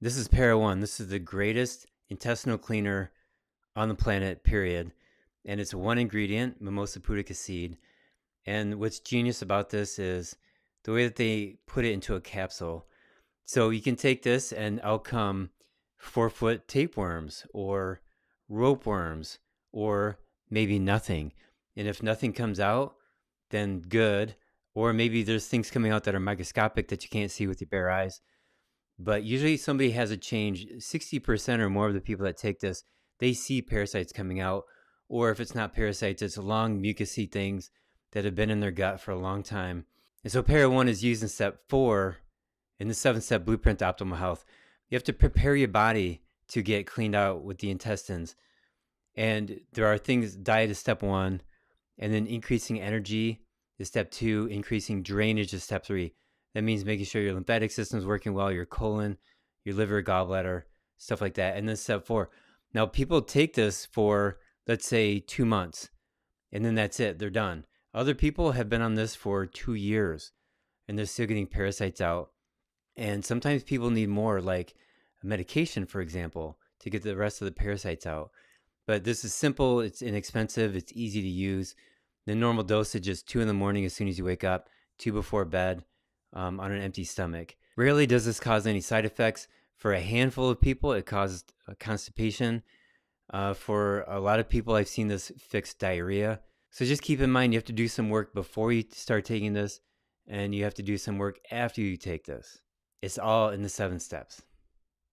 This is Para One. This is the greatest intestinal cleaner on the planet, period. And it's one ingredient, Mimosa pudica seed. And what's genius about this is the way that they put it into a capsule. So you can take this and out come four foot tapeworms or rope worms or maybe nothing. And if nothing comes out, then good. Or maybe there's things coming out that are microscopic that you can't see with your bare eyes. But usually somebody has a change. 60% or more of the people that take this, they see parasites coming out. Or if it's not parasites, it's long mucousy things that have been in their gut for a long time. And so Para 1 is used in step four in the seven step blueprint to optimal health. You have to prepare your body to get cleaned out with the intestines. And there are things, diet is step one, and then increasing energy is step two, increasing drainage is step three. That means making sure your lymphatic system is working well, your colon, your liver, gallbladder, stuff like that. And then step four. Now, people take this for, let's say, two months, and then that's it, they're done. Other people have been on this for two years and they're still getting parasites out. And sometimes people need more, like medication, for example, to get the rest of the parasites out. But this is simple, it's inexpensive, it's easy to use. The normal dosage is two in the morning as soon as you wake up, two before bed um, on an empty stomach. Rarely does this cause any side effects. For a handful of people, it causes constipation. Uh, for a lot of people, I've seen this fix diarrhea. So just keep in mind you have to do some work before you start taking this, and you have to do some work after you take this. It's all in the seven steps.